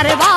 யாரு